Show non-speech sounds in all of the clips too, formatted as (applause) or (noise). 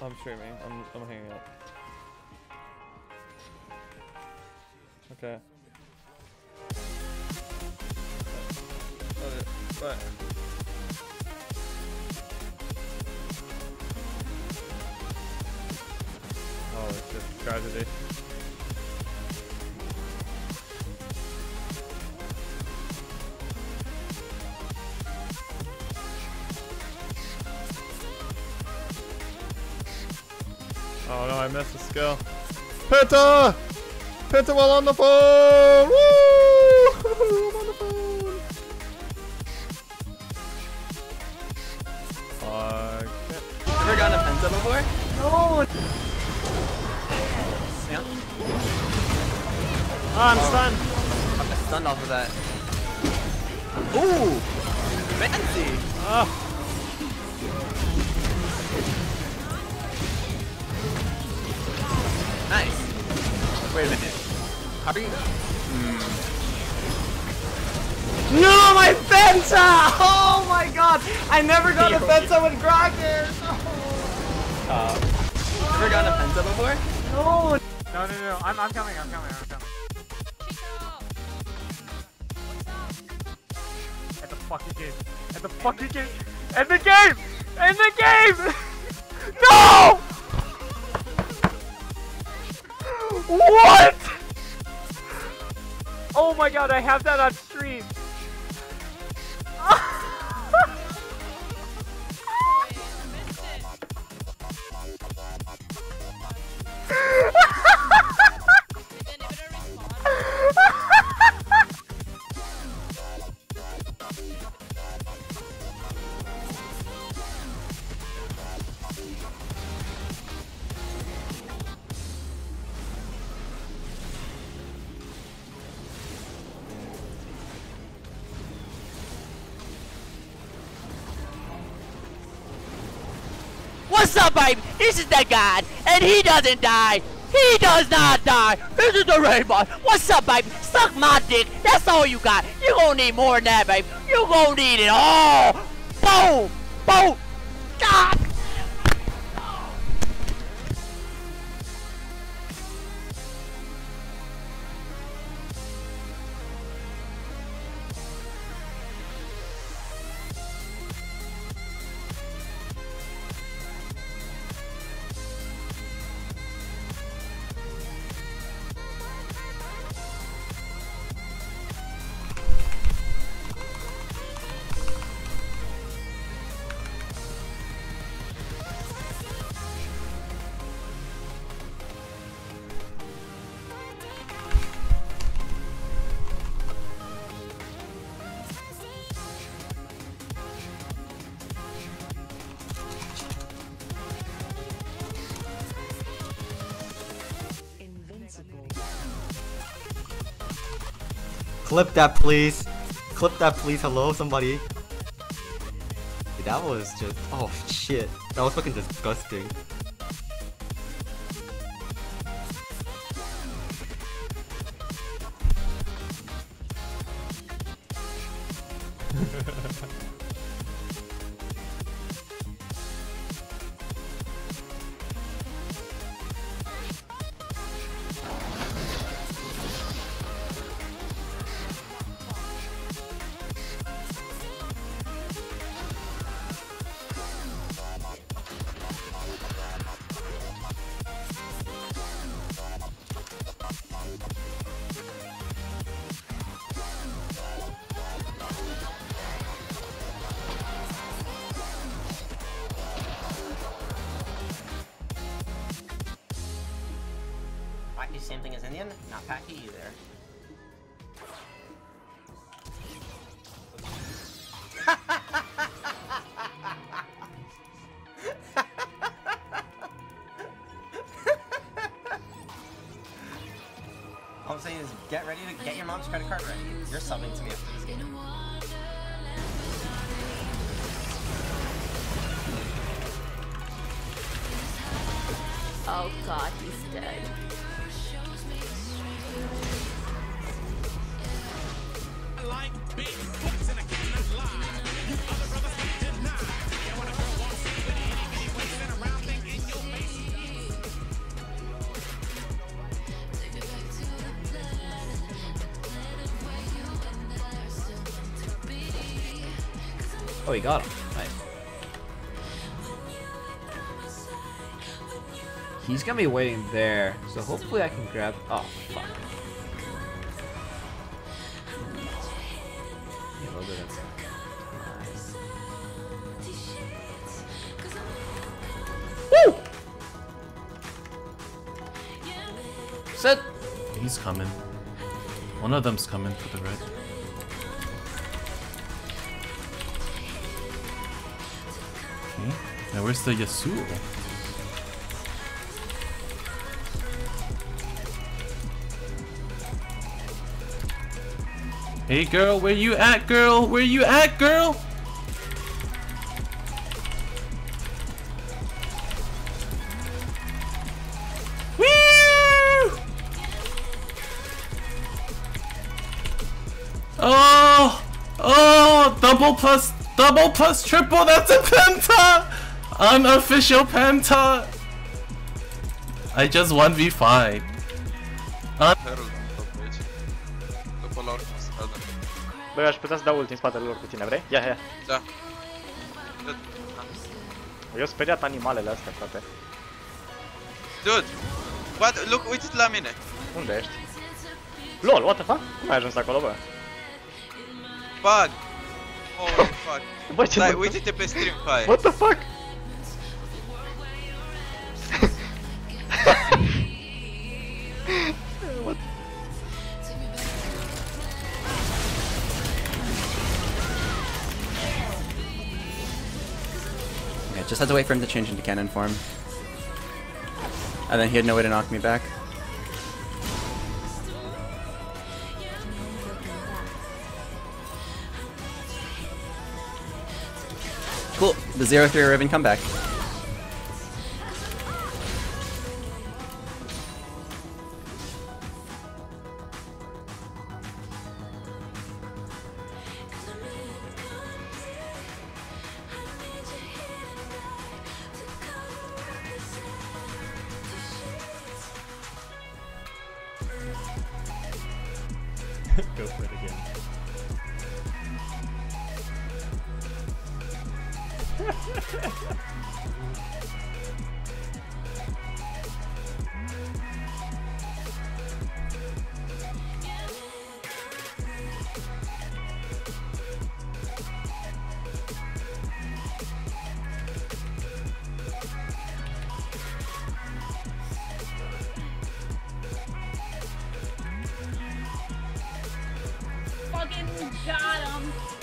I'm streaming. I'm, I'm hanging up. Okay. Okay, bye. Oh, it's just tragedy. I missed. Penta! Penta while on the phone! Woo! I'm on the phone! Fuck. Ever gotten a Penta before? No! Yeah. Oh, I'm stunned. I'm stunned off of that. Ooh! Fancy! Oh. Nice. Wait a minute. How are you? No, my Fenta! (laughs) Oh my god! I never got a Yo. Fenta with Groggers! (laughs) Uh, ever gotten a Penta before? No! No, no, no. I'm, I'm coming, I'm coming, I'm coming. At the fucking game. At the fucking game. At the game! In the game! (laughs) no! My god, I have that on stream. What's up, baby? This is the God, and he doesn't die. He does not die. This is the Rainbow. What's up, baby? Suck my dick. That's all you got. You're gonna need more than that, baby. You're gonna need it all. Boom, boom. Clip that, please. Clip that, please. Hello, somebody. That was just. Oh, shit. That was fucking disgusting. Same thing as Indian? Not Paki either. All I'm saying is get ready to get your mom's credit card ready. You're subbing to me after this game. Oh god, he's dead. Oh, he got him. Nice. He's gonna be waiting there, so hopefully I can grab- oh, fuck. That. Woo! Set. He's coming. One of them's coming for the red. Okay. Now where's the Yasuo? Hey girl, where you at girl? Where you at girl? Woo! Oh! Oh! Double plus, double plus triple, that's a penta! Unofficial penta! I just 1v5. Băi, aș putea să dau ult în spatele lor cu tine, vrei? Ia, ia. Da. Eu speriat animalele astea, frate. Dude! What? Look, uite la mine! Unde ești? LOL, what the fuck? Cum ai ajuns acolo, bă? Bug! Holy (laughs) fuck! Bă, ce Stai, bă- uite-te pe stream, hai! What the fuck? Just had to wait for him to change into cannon form. And then he had no way to knock me back. Cool. The 0-3 Riven comeback. (laughs) Go for it again. (laughs) Fucking got him.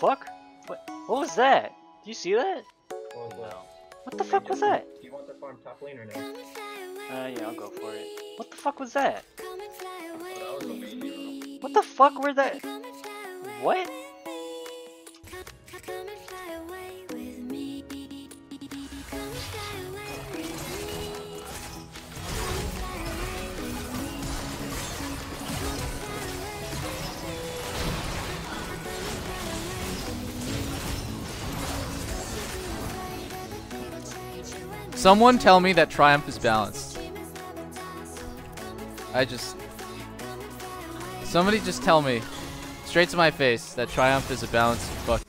Fuck? What? What was that? Do you see that? No. What the fuck was that? Do you want the farm top lane or no? Uh, yeah, I'll go for it. What the fuck was that? What the fuck were that? What? Someone tell me that Triumph is balanced. I just. Somebody just tell me, straight to my face, that Triumph is a balanced fuck.